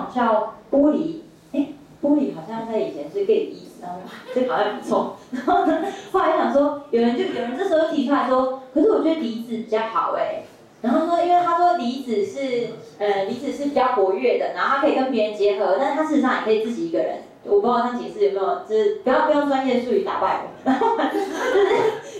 种叫玻璃，哎，玻璃好像在以前是 gay 的意思，然后这好像不错。然后呢，后来想说，有人就有人这时候提出来说，可是我觉得离子比较好哎。然后说，因为他说离子是，呃，离子是比较活跃的，然后他可以跟别人结合，但是他事实上也可以自己一个人。我不知道他解释有没有，就是不要不用专业术语打败我。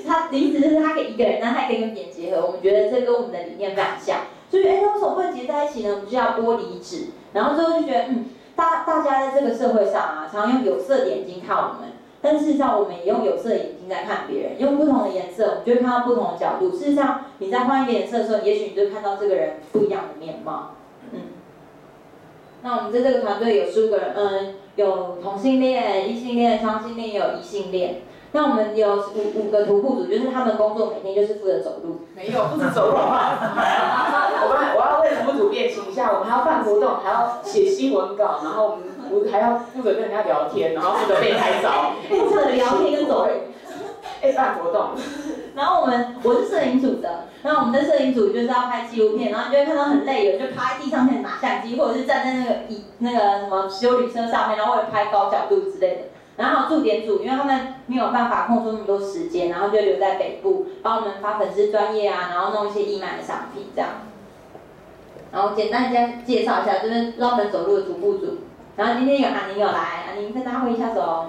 他离子就是他可以一个人，但他也可以跟别人结合。我们觉得这跟我们的理念非常像，所以哎，为什么不能结在一起呢？我们就叫玻璃纸。然后最后就觉得，嗯，大大家在这个社会上啊，常常用有色眼睛看我们，但事实上我们也用有色眼睛在看别人，用不同的颜色，我们就会看到不同的角度。事实上，你在换一个颜色的时候，也许你就看到这个人不一样的面貌。嗯。那我们在这个团队有十五个人，嗯。有同性恋、异性恋、双性恋，也有异性恋。那我们有五五个徒步组，就是他们工作每天就是负责走路。没有，不止走路啊！我们我要为徒步组练习一下，我们还要办活动，还要写新闻稿，然后我们我还要负责跟人家聊天，然后负责被拍照。哎负责聊天跟走位。哎，办活动。然后我们我是摄影组的，然后我们的摄影组就是要拍纪录片，然后你就会看到很累，有人就趴在地上面拿相机，或者是站在那个椅那个什么修理车上面，然后会拍高角度之类的。然后驻点组，因为他们没有办法空出那么多时间，然后就留在北部帮我们发粉丝专业啊，然后弄一些义卖的商品这样。然后简单先介绍一下，就是专门走路的徒步组。然后今天有阿宁有来，阿宁跟大家挥一下手，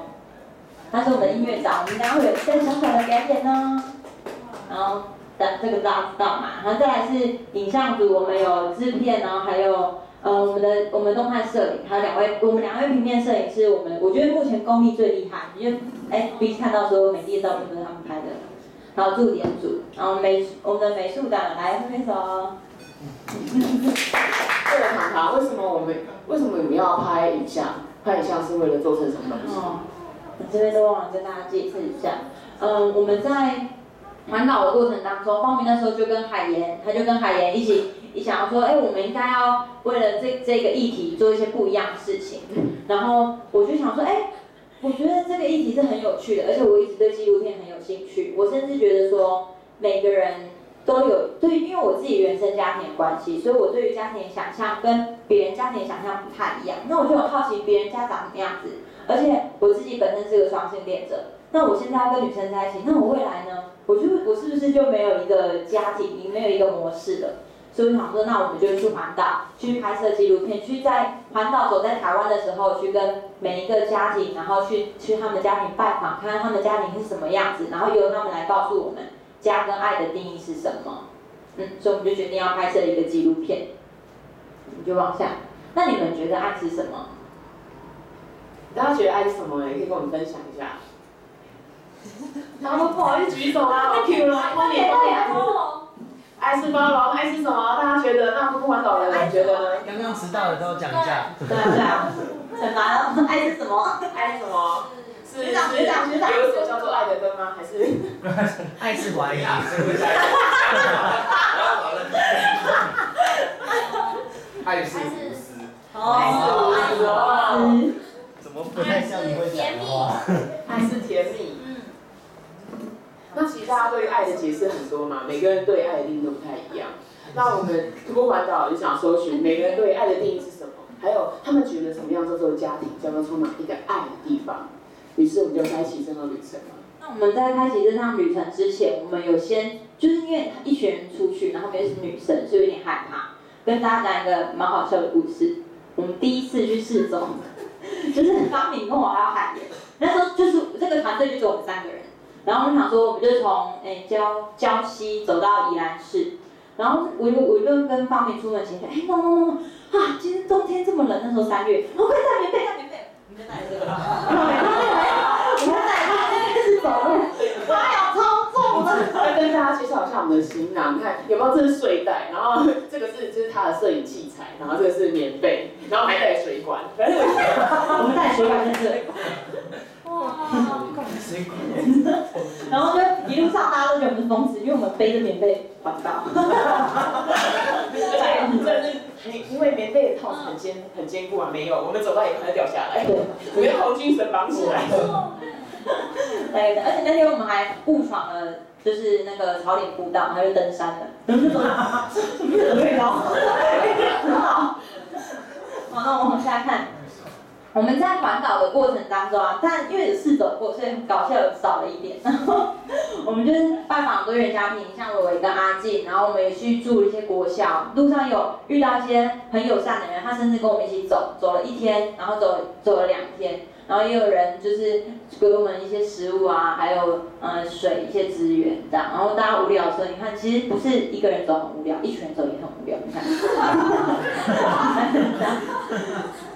他是我们的音乐长，我们等下会有更小小的表演哦。然后等这个大家知道嘛，然后再来是影像组，我们有制片，然后还有呃我们的我们动态摄影，还有两位我们两位平面摄影师，我们我觉得目前功力最厉害，因为哎第一次看到所有美丽的照片都是他们拍的，还有驻点组，然后美我们的美术长来挥挥手。这个糖糖，为什么我们为什么我们要拍影像？拍影像是为了做成什么东西？哦，我这边都忘了跟大家解释一下，嗯，我们在。环岛的过程当中，方明那时候就跟海岩，他就跟海岩一起，一想要说，哎，我们应该要为了这这个议题做一些不一样的事情。然后我就想说，哎，我觉得这个议题是很有趣的，而且我一直对纪录片很有兴趣。我甚至觉得说，每个人都有对，因为我自己原生家庭的关系，所以我对于家庭的想象跟别人家庭的想象不太一样。那我就很好奇别人家长什么样子，而且我自己本身是个双性恋者。那我现在要跟女生在一起，那我未来呢？我就我是不是就没有一个家庭，没有一个模式了？所以我想说，那我们就去环岛，去拍摄纪录片，去在环岛走在台湾的时候，去跟每一个家庭，然后去去他们家庭拜访，看看他们家庭是什么样子，然后由他们来告诉我们家跟爱的定义是什么。嗯，所以我们就决定要拍摄一个纪录片。你就往下，那你们觉得爱是什么？大家觉得爱是什么？也可以跟我们分享一下。然后不好意思举手啊，太 Q 了，后面后面爱是包容，爱是什么？大家觉得那不环岛的人觉得呢？刚刚迟到的都讲一下。对啊，很难啊，爱是什么？爱是什么？学长学长学长。有一首叫做《爱的歌》吗？还是？爱是怀疑。爱是无私。哦，爱是无私。怎么不太像你会讲话？爱是甜蜜。那其实大家对爱的解释很多嘛，每个人对爱的定义都不太一样。那我们徒步环岛就想搜寻每个人对爱的定义是什么，还有他们觉得什么样叫做家庭，叫做充满一个爱的地方。于是我们就开启这趟旅程了。那我们在开启这趟旅程之前，我们有先就是因为一群人出去，然后又是女生，所以有点害怕。跟大家讲一个蛮好笑的故事。我们第一次去试走，就是方敏跟我还有海岩，那时候就是这个团队就只有我们三个人。然后我们想说，我们就从诶礁礁溪走到宜兰市，然后我就我就跟方明出门前说，哎，no no no 啊，今天冬天这么冷，那时候三月，我快带棉被，带棉被，我们带他那边是走路，妈呀，超重的。来跟大家介绍一下我们的行囊，你看有没有？这是睡袋，然后这个是就是他的摄影器材，然后这个是棉被，然后还带水管，反正我们带水管在这里。然后就一路上大家都觉得我们是疯子，因为我们背着棉被环岛。对，因为棉被的套子很坚很坚固啊，没有，我们走到一半它掉下来，我用头巾绳绑起来。对的，而且那天我们还误闯了，就是那个草岭步道，还有登山的？很好。好，那我们往下看。我们在环岛的过程当中啊，但因为有试走过，所以搞笑少了一点。然 后我们就是拜访多元家庭，像伟伟跟阿静，然后我们也去住一些国小，路上有遇到一些很友善的人，他甚至跟我们一起走，走了一天，然后走走了两天，然后也有人就是给我们一些食物啊，还有嗯水一些资源这样。然后大家无聊的时候，你看其实不是一个人走很无聊，一群人走也很无聊，你看。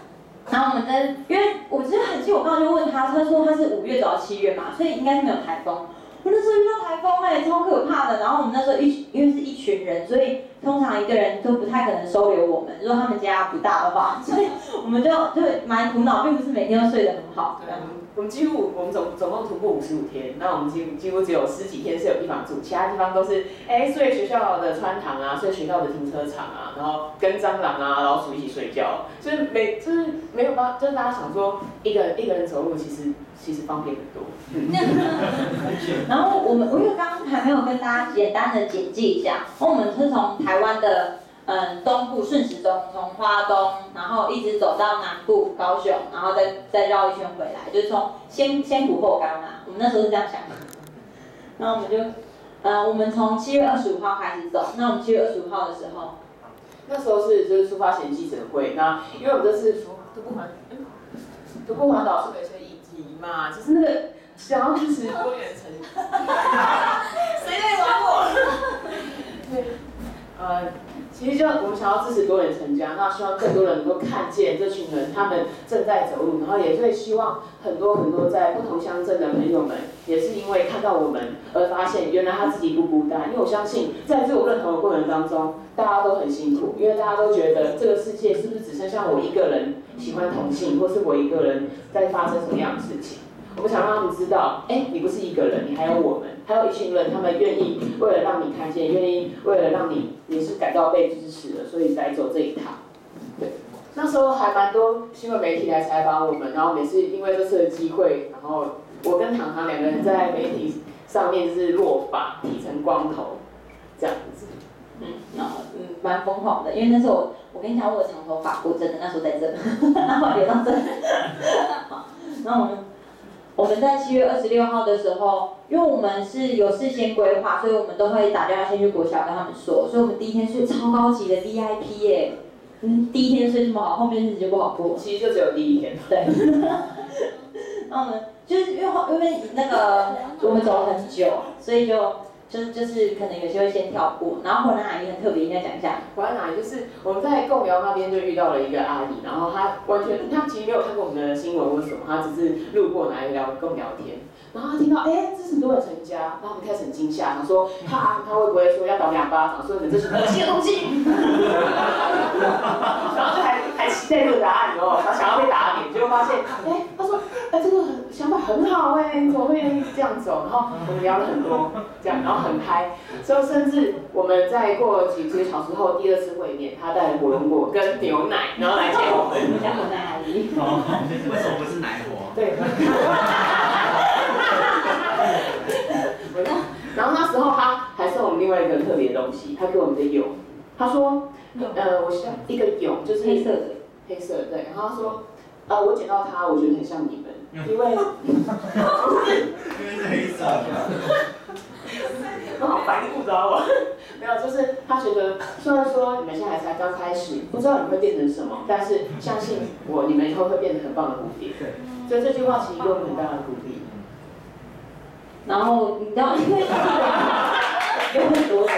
然后我们在，因为我记得很近，我刚刚就问他，他说他是五月走到七月嘛，所以应该是没有台风。我那时候遇到台风哎，超可怕的。然后我们那时候一，因为是一群人，所以通常一个人都不太可能收留我们。如果他们家不大的话，所以我们就就蛮苦恼，并不是每天都睡得很好。对，我们几乎我们总总共徒步五十五天，那我们几乎几乎只有十几天是有地方住，其他地方都是哎睡学校的穿堂啊，睡学校的停车场啊，然后跟蟑螂啊老鼠一起睡觉，就是每就是没有办法，就是大家想说一个一个人走路其实其实方便很多。然后我们，我因为刚刚还没有跟大家简单的简介一下，我们是从台湾的嗯东部顺时钟，从花东，然后一直走到南部高雄，然后再再绕一圈回来，就是从先先苦后甘啊。我们那时候是这样想的。然后我们就，呃，我们从七月二十五号开始走。那我们七月二十五号的时候，那时候是就是出发前记者会，那因为我们这次徒步环，徒步环岛是有一些议题嘛，就是那个。想要支持多元成，谁在玩我？对，呃，其实就我们想要支持多元成家，那希望更多人能够看见这群人，他们正在走路，然后也会希望很多很多在不同乡镇的朋友们，也是因为看到我们而发现，原来他自己不孤单。因为我相信，在自我认同的过程当中，大家都很辛苦，因为大家都觉得这个世界是不是只剩下我一个人喜欢同性，或是我一个人在发生什么样的事情？我们想让他们知道，哎，你不是一个人，你还有我们，还有一群人，他们愿意为了让你看见，愿意为了让你你是感到被支持的，所以来走这一趟。对，那时候还蛮多新闻媒体来采访我们，然后每次因为这次的机会，然后我跟糖糖两个人在媒体上面是落发，剃成光头，这样子。嗯，那嗯蛮疯狂的，因为那时候我跟你讲，我有长头发，我真的那时候在这，然后留到这。然后我们。我们在七月二十六号的时候，因为我们是有事先规划，所以我们都会打电话先去国小跟他们说，所以我们第一天睡超高级的 VIP 耶，嗯，第一天睡这么好，后面日子就不好过。其实就只有第一天。对。然后我们就是因为因为那个我们走了很久，所以就。就是就是可能有些会先跳过，然后湖南阿姨很特别，应该讲一下。湖南阿姨就是我们在共寮那边就遇到了一个阿姨，然后她完全她其实没有看过我们的新闻或什么，她只是路过来聊跟我们聊天。然后他听到，哎，这是多人成家，然后我们开始很惊吓，想说，他他会不会说要打两巴掌，说你们这是恶心的东西？然后就还还期待这个答案哦，他想要被打脸，结果发现，哎，他说，哎，这个很想法很好哎，你怎么会愿意这样走？然后我们聊了很多，这样，然后很嗨，所以甚至我们在过几几个小时后第二次会面，他带了火龙果跟牛奶，然后来接我们。我家牛奶阿姨。哦，为什么不是奶火？对。然后那时候他还送我们另外一个特别的东西，他给我们的蛹，他说，呃，我需要一个蛹，就是黑色的，黑色对。然后他说，呃，我捡到它，我觉得很像你们，因为，因为是黑色的，我好反复知道吗？没有，就是他觉得，虽然说你们现在才刚开始，不知道你会变成什么，但是相信我，你们以后会变得很棒的蝴蝶。对所以这句话其实给我们很大的鼓励。然后你知道，因为有很多人，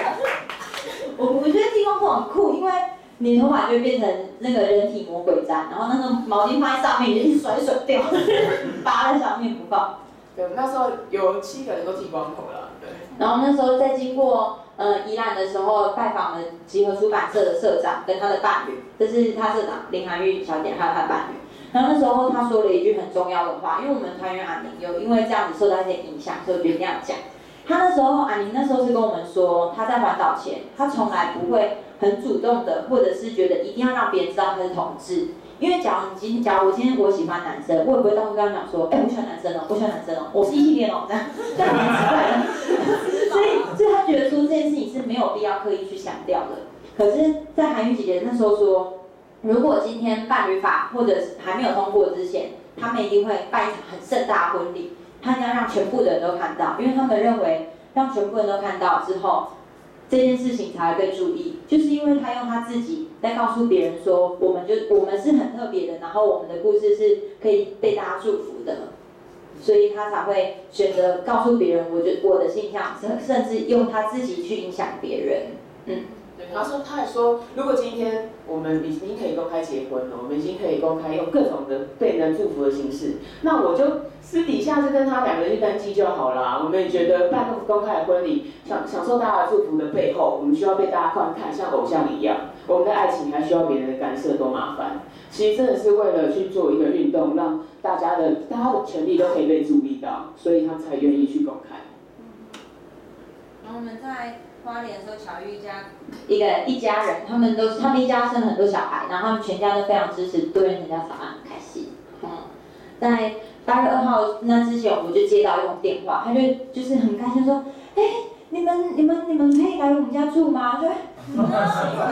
我我觉得剃光头很酷，因为你头发就会变成那个人体魔鬼毡，然后那个毛巾放在上面，一甩甩掉，扒在上面不放。对，那时候有七个人都剃光头了，对。然后那时候在经过呃宜兰的时候，拜访了集合出版社的社长跟他的伴侣，这是他社长林涵玉小姐还有他的伴侣。然后那时候他说了一句很重要的话，因为我们团员阿宁有因为这样子受到一些影响，所以决定要讲。他那时候阿宁那时候是跟我们说，他在环岛前，他从来不会很主动的，或者是觉得一定要让别人知道他是同志。因为假如你今，假如我今天我喜欢男生，我也不会到处跟他讲说，哎，我喜欢男生哦，我喜欢男生哦，我是异性恋哦，这样这样很奇怪。所以，所以他觉得说这件事情是没有必要刻意去强调的。可是，在韩语姐姐那时候说。如果今天伴侣法或者是还没有通过之前，他们一定会办一场很盛大的婚礼，他要让全部的人都看到，因为他们认为让全部人都看到之后，这件事情才会被注意，就是因为他用他自己在告诉别人说，我们就我们是很特别的，然后我们的故事是可以被大家祝福的，所以他才会选择告诉别人，我觉我的形象，甚甚至用他自己去影响别人，嗯。他说，他还说，如果今天我们已经可以公开结婚了，我们已经可以公开用各种的被人祝福的形式，那我就私底下就跟他两个人去登记就好啦。我们也觉得办公开的婚礼，享享受大家的祝福的背后，我们需要被大家观看，像偶像一样。我们的爱情还需要别人的干涉，多麻烦。其实真的是为了去做一个运动，让大家的大家的权利都可以被注意到，所以他才愿意去公开。然后我们在。花莲的时候，巧遇一家一个一家人，他们都他们一家生了很多小孩，然后他们全家都非常支持多元成家草案，很开心。嗯，在八月二号那之前，我就接到一通电话，他就就是很开心说，哎，你们你们你们可以来我们家住吗？就，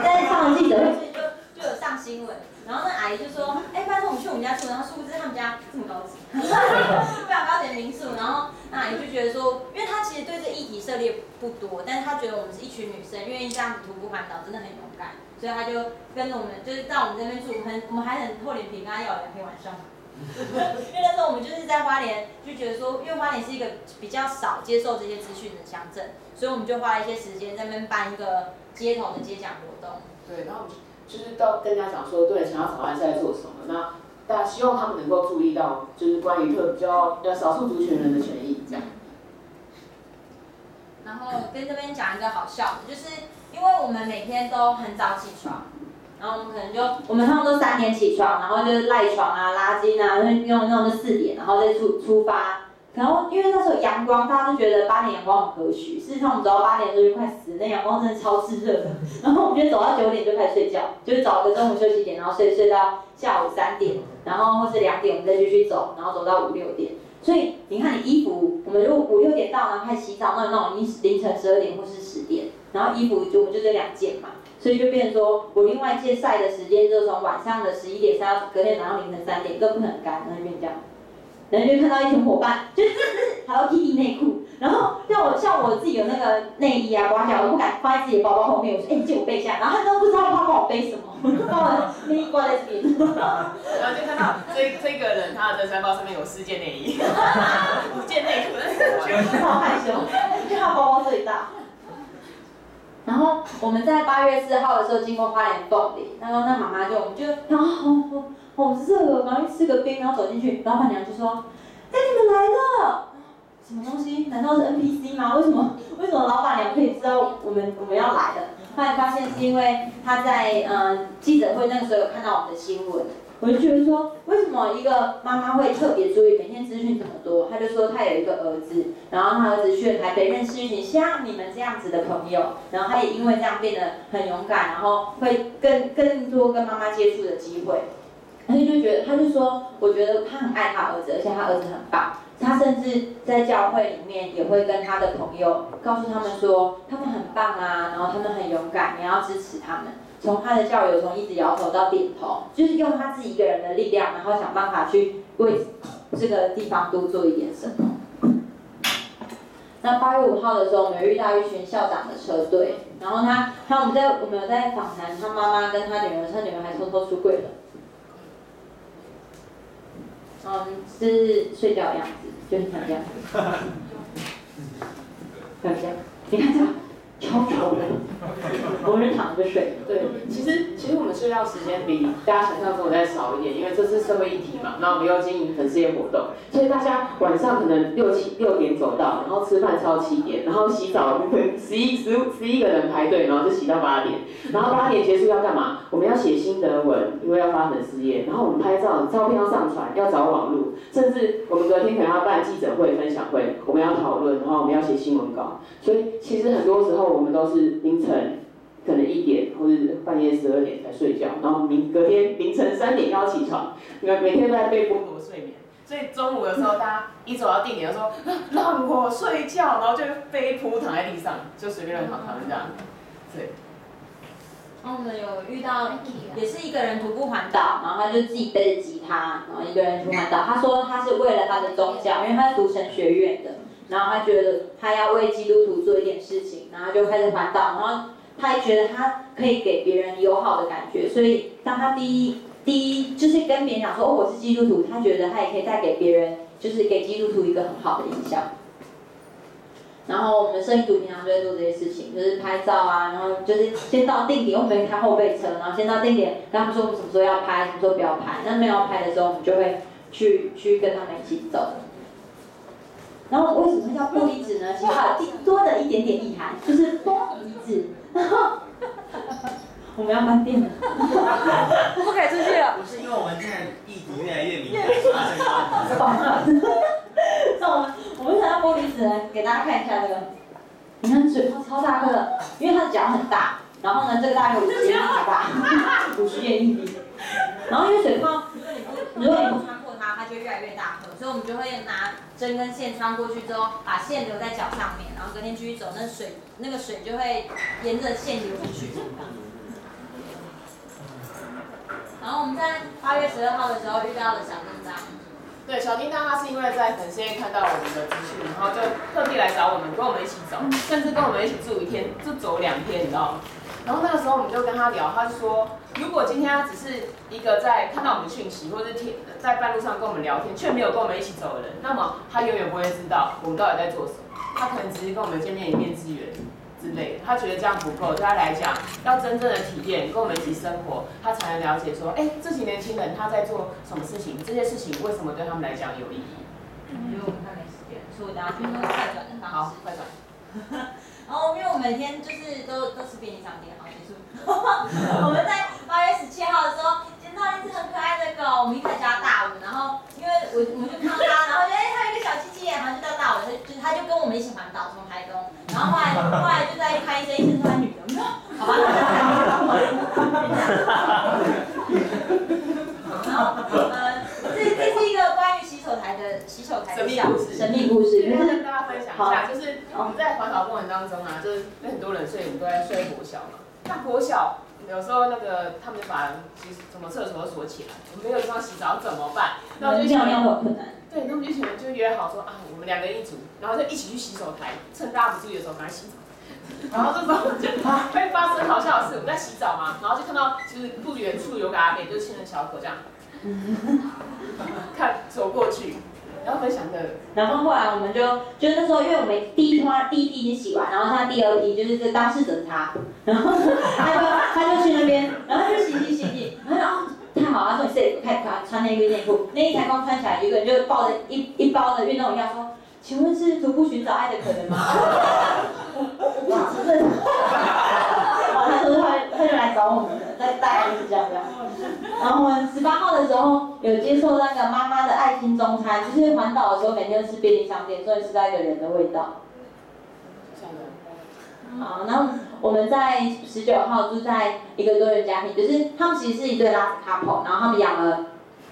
在上了记者会，就就有上新闻。然后那阿姨就说，哎，拜托我们去我们家住。然后殊不知他们家这么高级，非常高级的民宿。然后那阿姨就觉得说，因为她其实对这议题涉猎不多，但是她觉得我们是一群女生，愿意这样子徒步环岛，真的很勇敢。所以她就跟着我们，就是到我们这边住，很我们还很厚脸皮跟她要两天晚上。因为那时候我们就是在花莲，就觉得说，因为花莲是一个比较少接受这些资讯的乡镇，所以我们就花了一些时间在那边办一个街头的街讲活动。对，然后我。就就是到跟大家讲说，对，想要草案是在做什么？那大家希望他们能够注意到，就是关于特比较要少数族群人的权益这样。然后跟这边讲一个好笑的，就是因为我们每天都很早起床，然后我们可能就我们他们都三点起床，然后就是赖床啊、拉筋啊，用那种就四点，然后再出出发。然后因为那时候阳光，大家都觉得八点阳光很和煦。事实上，我们走到八点的时候就快死了，那阳光真的超炙热的。然后我们就走到九点就开始睡觉，就是找个中午休息点，然后睡睡到下午三点，然后或是两点我们再继续走，然后走到五六点。所以你看，你衣服，我们如果五六点到，然后开始洗澡，那那种凌凌晨十二点或是十点，然后衣服就我们就这两件嘛，所以就变成说我另外一件晒的时间就是从晚上的十一点晒到隔天早上凌晨三点，更不可能干，那就变这样。然后就看到一群伙伴，就是还要披内裤，然后像我像我自己有那个内衣啊、刮脚，我不敢放在自己的包包后面，我说哎，借我背一下，然后他都不知道他帮我背什么，我就把我内衣挂在这边，然后就看到这这个人他的登山包上面有四件内衣，五件内裤，全部 好害羞，因为他包包最大。然后我们在八月四号的时候经过花莲凤林，然后那妈妈就我们就然后。然后去吃个冰，然后走进去，老板娘就说：“哎，你们来了，什么东西？难道是 NPC 吗？为什么？为什么老板娘可以知道我们我们要来的？后来发现是因为他在嗯记者会那个时候有看到我们的新闻，我就觉得说，为什么一个妈妈会特别注意每天资讯这么多？他就说他有一个儿子，然后他儿子去了台北认识一群像你们这样子的朋友，然后他也因为这样变得很勇敢，然后会更更多跟妈妈接触的机会。”他就觉得，他就说，我觉得他很爱他儿子，而且他儿子很棒。他甚至在教会里面也会跟他的朋友告诉他们说，他们很棒啊，然后他们很勇敢，你要支持他们。从他的教友从一直摇头到点头，就是用他自己一个人的力量，然后想办法去为这个地方多做一点什么。那八月五号的时候，我们遇到一群校长的车队，然后他，他我们在我们有在访谈他妈妈跟他女儿，他女儿还偷偷出柜了。嗯，是睡觉的样子，就是像这样，像这样，你看这个。超丑的，我们躺着睡。对，其实其实我们睡觉时间比大家想象中的再少一点，因为这是社会议题嘛。那我们要经营粉丝业活动，所以大家晚上可能六七六点走到，然后吃饭超七点，然后洗澡十 一十十一个人排队，然后就洗到八点，然后八点结束要干嘛？我们要写心得文，因为要发粉丝页，然后我们拍照，照片要上传，要找网路，甚至我们隔天可能要办记者会、分享会，我们要讨论，然后我们要写新闻稿。所以其实很多时候。我们都是凌晨可能一点或者半夜十二点才睡觉，然后明隔天凌晨三点要起床，因为每天都在被剥夺睡眠。所以中午的时候，大家一走到地点，就说让我睡觉，然后就飞扑躺在地上，就随便乱躺躺这样。对。然后我们有遇到也是一个人徒步环岛，然后他就自己背着吉他，然后一个人徒步环岛。他说他是为了他的宗教，因为他是读神学院的，然后他觉得他要为基督徒做一点事情，然后就开始环岛，然后他也觉得他可以给别人友好的感觉，所以当他第一第一就是跟别人讲说哦我是基督徒，他觉得他也可以带给别人就是给基督徒一个很好的印象。然后我们摄影组平常就会做这些事情，就是拍照啊，然后就是先到定点，我们开后备车，然后先到定点跟他们说我们什么时候要拍，什么时候不要拍。那没有拍的时候，我们就会去去跟他们一起走。然后为什么叫玻璃纸呢？其实还有多的一点点意涵，就是玻璃纸。然后 我们要关店了，不可以出去了。不是因为我们现在议题越来越敏感，所以 那我们我们想要玻璃纸呢，给大家看一下这个，你看水泡超大颗的，因为它的脚很大，然后呢这个大概五十厘米吧，五十厘米。然后因为水泡，如果你不穿过它，它就越来越大颗，所以我们就会拿针跟线穿过去之后，把线留在脚上面，然后隔天继续走，那水那个水就会沿着线流出去。然后我们在八月十二号的时候遇到了小叮当。对，小叮当他是因为在粉丝页看到我们的资讯，然后就特地来找我们，跟我们一起走，甚至跟我们一起住一天，就走两天，你知道吗？然后那个时候我们就跟他聊，他就说，如果今天他只是一个在看到我们的讯息，或者是贴在半路上跟我们聊天，却没有跟我们一起走的人，那么他永远不会知道我们到底在做什么，他可能只是跟我们见面一面之缘。之类的，他觉得这样不够，对他来讲，要真正的体验，跟我们一起生活，他才能了解说，哎，这些年轻人他在做什么事情，这些事情为什么对他们来讲有意义？因为我们快没时间，所以我大家选择快转的方式。好，快转。然后因为我每天就是都都是便利商店，好结束。我们在八月十七号的时候捡到一只很可爱的狗，我们一开始叫它大五，然后因为我我们就看到它，然后觉得哎它有一个小鸡鸡，然后就叫大五，它就它就跟我们一起环岛从台东，然后后来后来就在看医生，医生说它女的，我说好吧。然后，手台的洗手台的小神秘故事，跟跟大家分享一下，就是我们在环岛过程当中啊，就是跟很多人睡，我们都在睡国小嘛。那国小有时候那个他们就把洗什么厕所都锁起来，我们没有地方洗澡怎么办？那我就想要很困难。对，那我们就想就约好说啊，我们两个人一组，然后就一起去洗手台，趁大家不注意的时候赶快洗澡。然后这时候就会发生好笑的事，我们在洗澡嘛，然后就看到就是不远处有个阿妹，就牵着小狗这样，看走过去，然后分享的。然后后来我们就就是那时候，因为我们第一趟第一批已经洗完，然后他第二批就是这当事者他，然后他就他就去那边，然后他就洗洗洗洗，然后太好了，他说你这里开穿穿内衣内裤，那一才刚穿起来，一个人就抱着一一包的运动饮料说，请问是徒步寻找爱的可能吗？我不想承认。然后他说他他就来找我们，大大概是这样的。然后我们十八号的时候有接受那个妈妈的爱心中餐，就是环岛的时候每天都吃便利商店，所以吃到一个人的味道。好，然后我们在十九号住在一个多元家庭，就是他们其实是一对拉子 couple，然后他们养了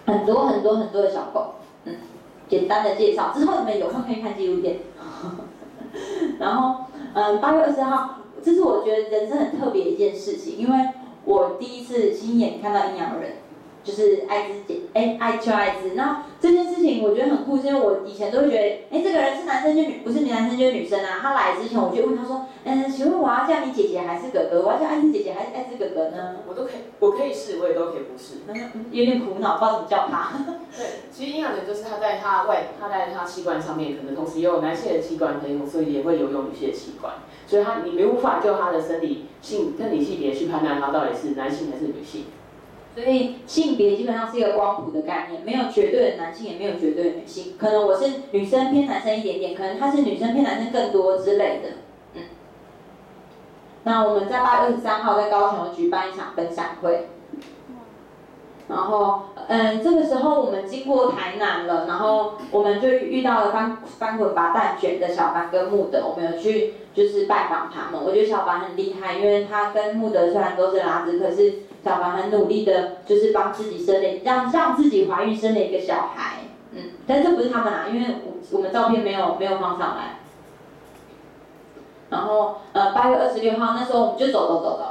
很多很多很多的小狗。嗯，简单的介绍，之后你们有空可以看纪录片。然后，嗯，八月二十号，这是我觉得人生很特别的一件事情，因为我第一次亲眼看到阴阳人，就是艾滋姐，哎，爱就艾滋。那这件事情我觉得很酷，是因为我以前都会觉得，哎，这个人是男生就女，不是男生就是女生啊。他来之前我就问他说，嗯，请问我要叫你姐姐还是哥哥？我要叫艾滋姐姐还是艾斯哥哥呢？我都可以，我可以试，我也都可以不试。有点苦恼，不知道怎么叫他。对，其实阴阳人就是他在他外，他在他器官上面，可能同时也有男性的器官可以用，所以也会有用女性的器官。所以他你没无法就他的生理性、生理性别去判断他到底是男性还是女性。所以性别基本上是一个光谱的概念，没有绝对的男性，也没有绝对的女性。可能我是女生偏男生一点点，可能他是女生偏男生更多之类的。嗯。那我们在八月二十三号在高雄举办一场分享会。然后，嗯，这个时候我们经过台南了，然后我们就遇到了翻翻滚吧蛋卷的小凡跟穆德，我们有去就是拜访他们。我觉得小凡很厉害，因为他跟穆德虽然都是拉子，可是小凡很努力的，就是帮自己生了让让自己怀孕生了一个小孩。嗯，但这不是他们啦，因为我我们照片没有没有放上来。然后，呃，八月二十六号那时候我们就走走走走。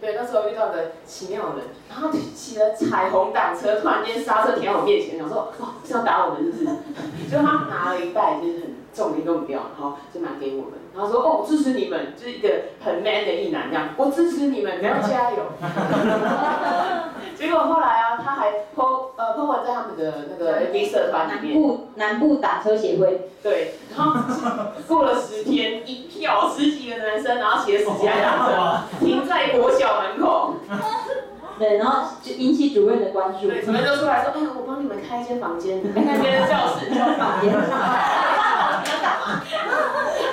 对，那时候遇到个奇妙人，然后骑了彩虹挡车，突然间刹车停在我面前，想说哦是要打我们是不是？就他拿了一袋就是很重的一个饮料，然后就拿给我们，然后说哦支持你们，就是一个很 man 的一男这样，我支持你们，你要加油。结果后来啊，他还 po 呃 po 文在他们的那个 FB 社团里南面，部南部打车协会，对，然后过了十天，一票十几个男生，然后骑了十几台单车，停在国小门口。对，然后就引起主任的关注。对，主任就出来说，哎，我帮你们开一间房间，开一间教室，教房间。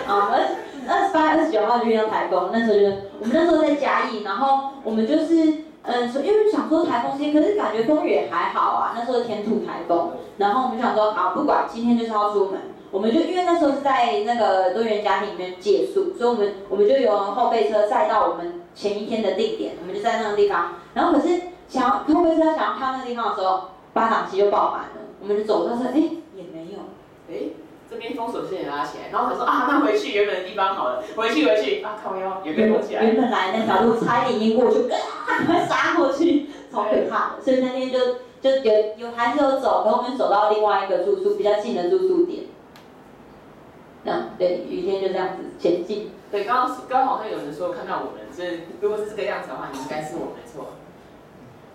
啊，二二十八、二十九号就遇到台风，那时候就是我们那时候在嘉义，然后我们就是嗯，因为想说台风天，可是感觉风雨也还好啊，那时候填土台风，然后我们想说好，不管今天就是要出门，我们就因为那时候是在那个多元家庭里面借宿，所以我们我们就由后备车载到我们前一天的定点，我们就在那个地方，然后可是想要后备车想要看那个地方的时候，八档期就爆满了，我们就走到这，哎，也没有，哎。这边封锁线也拉起来，然后他说啊，那回去原本的地方好了，回去回去啊，靠腰也被封起来。原本来那条路差一点淹过去，啊，快杀过去，超可怕的。所以那天就就有有还是有走，然后我们走到另外一个住宿比较近的住宿点。那，对，雨天就这样子前进。对，刚刚刚好像有人说看到我们，所以如果是这个样子的话，你应该是我没错。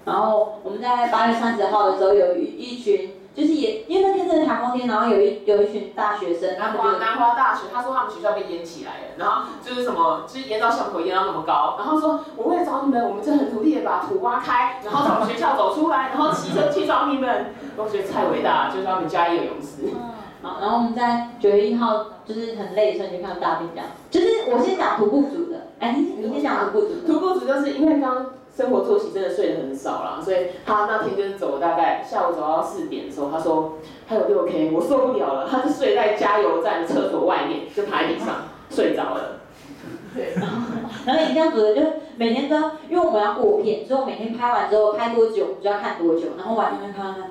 然后我们在八月三十号的时候有一一群。就是也，因为那天是台风天，然后有一有一群大学生，南华南华大学，他说他们学校被淹起来了，然后就是什么，就是淹到巷口淹到那么高，然后说我为了找你们，我们就很努力的把土挖开，然后从学校走出来，然后骑车去找你们，我觉得太伟大了，就是他们加一个勇士。好，然后我们在九月一号就是很累的时候，你就看到大兵这样，就是我先讲徒步组的，哎，你你先讲徒步组，徒步组就是因为刚。生活作息真的睡得很少啦，所以他那天就是走了大概下午走到四点的时候，他说还有六 K，我受不了了，他就睡在加油站的厕所外面，就躺在地上睡着了。对，然后影像组的就每天都，因为我们要过片，所以我每天拍完之后拍多久就要看多久，然后晚上看看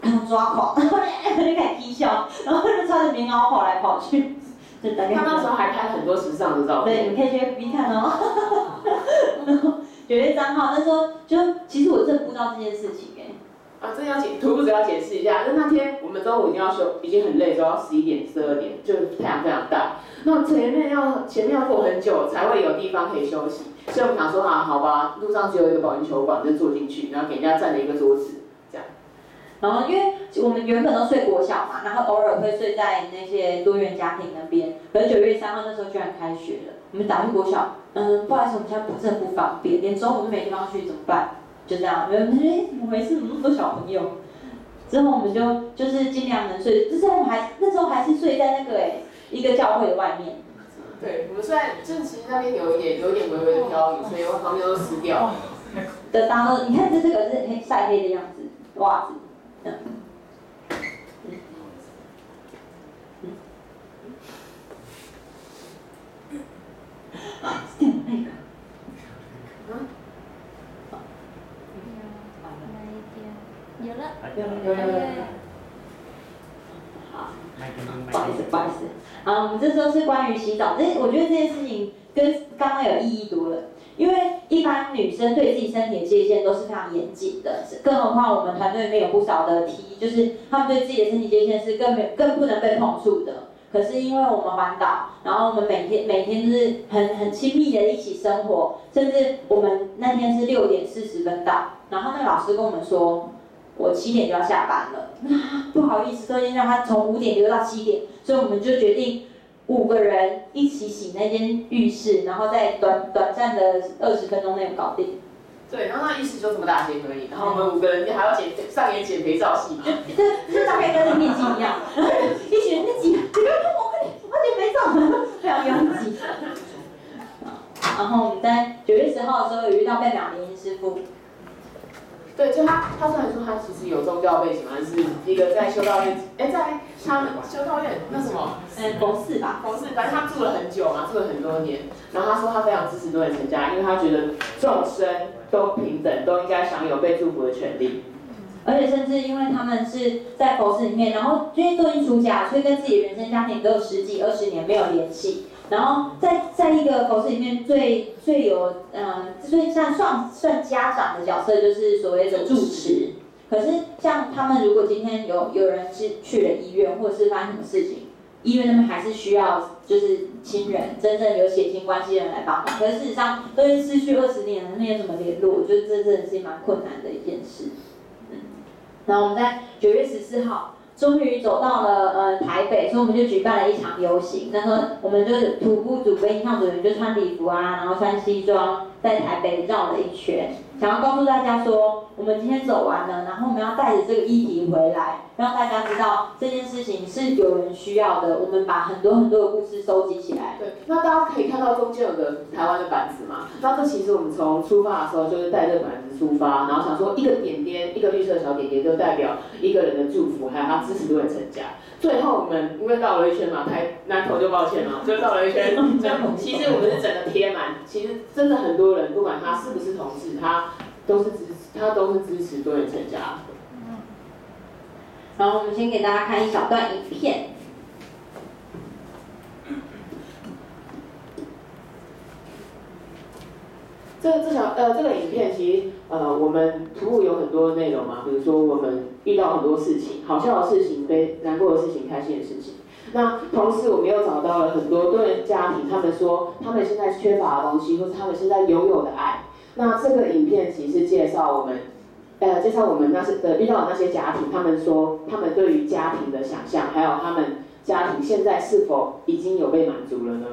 看到抓狂，然后就开始踢笑，然后就穿着棉袄跑来跑去。他那时候还拍很多时尚的照片。对，你可以去 B 看哦。九月三号，那时候就其实我真的不知道这件事情哎。啊，这要解徒步只要解释一下，就那天我们中午已经要休，已经很累，都要十一点、十二点，就太阳非常大。那前面要前面要坐很久才会有地方可以休息，所以我们想说啊，好吧，路上只有一个保龄球馆，就坐进去，然后给人家占了一个桌子，这样。然后因为我们原本都睡国小嘛，然后偶尔会睡在那些多元家庭那边。可是九月三号那时候居然开学了，我们打去国小。嗯，不好意思，我们现在不是很不方便，连中午都没地方去，怎么办？就这样，有人说，哎，怎么回事？那么多小朋友？之后我们就就是尽量能睡，之后我们还那时候还是睡在那个哎一个教会的外面。对，我们虽然就是其实那边有一点有一点微微的飘雨，所以我旁边都湿掉。的大家都，你看这这个是黑晒黑的样子，袜子，嗯。啊，这样那个，嗯，哪一天？有了，有了，有，有。好，不好意思，不好意思。啊，我们这时候是关于洗澡，这我觉得这件事情跟刚刚有意义多了，因为一般女生对自己身体的界限都是非常严谨的，更何况我们团队里面有不少的 T，就是他们对自己的身体界限是更没更不能被碰触的。可是因为我们环岛，然后我们每天每天就是很很亲密的一起生活，甚至我们那天是六点四十分到，然后那个老师跟我们说，我七点就要下班了，那不好意思，所以让他从五点留到七点，所以我们就决定五个人一起洗那间浴室，然后在短短暂的二十分钟内搞定。对，然后那意思就这么大间而已，然后我们五个人就还要减上演减肥照戏嘛，就就大概跟那面积一样，一群人那几，这个我快点，我减肥照，非常拥挤。然后我们在九月十号的时候有遇到贝秒林师傅。对，就他，他虽然说他其实有宗教背景嘛，是一个在修道院，哎，在他修道院那什么，嗯，佛寺吧，佛寺，反正他住了很久嘛，住了很多年。然后他说他非常支持多元成家，因为他觉得众生都平等，都应该享有被祝福的权利。而且甚至因为他们是在佛寺里面，然后因为都已经出家，所以跟自己的原生家庭都有十几二十年没有联系。然后在在一个佛寺里面最最有嗯最像算算家长的角色就是所谓的住持。可是像他们如果今天有有人是去了医院，或者是发生什么事情，医院那边还是需要就是亲人真正有血亲关系的人来帮忙。可是事实上都是失去二十年了，那些怎么联络？我觉得这真的是蛮困难的一件事。嗯，然后我们在九月十四号。终于走到了呃台北，所以我们就举办了一场游行。那个我们就是徒步组跟唱组员就穿礼服啊，然后穿西装，在台北绕了一圈。想要告诉大家说，我们今天走完了，然后我们要带着这个议题回来，让大家知道这件事情是有人需要的。我们把很多很多的故事收集起来。对，那大家可以看到中间有个台湾的板子嘛？那这其实我们从出发的时候就是带这个板子出发，然后想说一个点点，一个绿色的小点点就代表一个人的祝福，还有他支持多人成家。最后我们因为绕了一圈嘛，台南头就抱歉了，就绕了一圈。其实我们是整个贴满，其实真的很多人，不管他是不是同事，他都是支持，他都是支持多元成家。然后我们先给大家看一小段影片。这这小呃这个影片其实呃我们图物有很多内容嘛，比如说我们遇到很多事情，好笑的事情、悲难过的事情、开心的事情。那同时我们又找到了很多多元家庭，他们说他们现在缺乏的东西，或是他们现在拥有的爱。那这个影片其实介绍我们，呃介绍我们那些呃遇到的那些家庭，他们说他们对于家庭的想象，还有他们家庭现在是否已经有被满足了呢？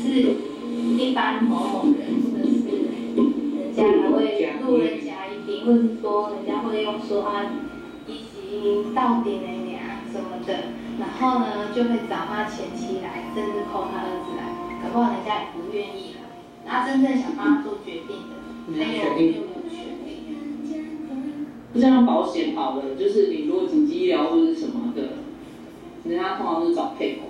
是一般某某人，或者是人家还会路人甲一丙，或者是说人家会用说啊，以及到底哪哪什么的，然后呢就会找他前妻来，甚至扣他儿子来，搞不好人家也不愿意。那真正想帮他做决定的，他有没有权利？就像保险好了，就是你如果紧急医疗或者什么的，人家通常是找配偶。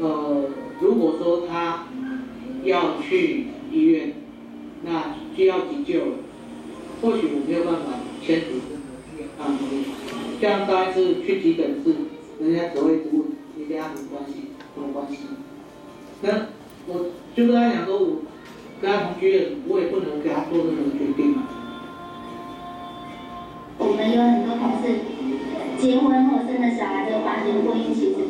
呃如果说他要去医院那需要急救或许我没有办法签署任何一个抗体像上一次去急诊室人家只会问你跟他什么关系什么关系。那我就跟他讲说我跟他同居的我也不能跟他做任何决定啊我们有很多同事结婚后生了小孩都发生过一起